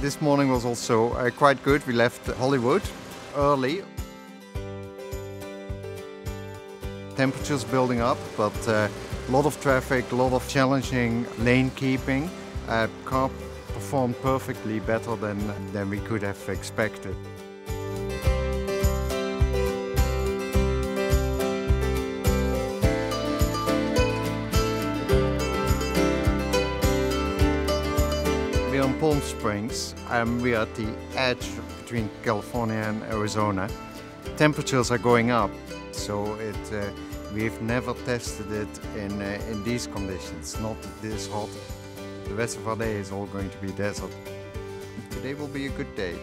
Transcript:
This morning was also uh, quite good. We left Hollywood early. Temperatures building up, but uh, a lot of traffic, a lot of challenging lane keeping. Uh, car performed perfectly better than, than we could have expected. We're in Palm Springs and we are at the edge between California and Arizona. Temperatures are going up, so it, uh, we've never tested it in, uh, in these conditions, not this hot. The rest of our day is all going to be desert. Today will be a good day.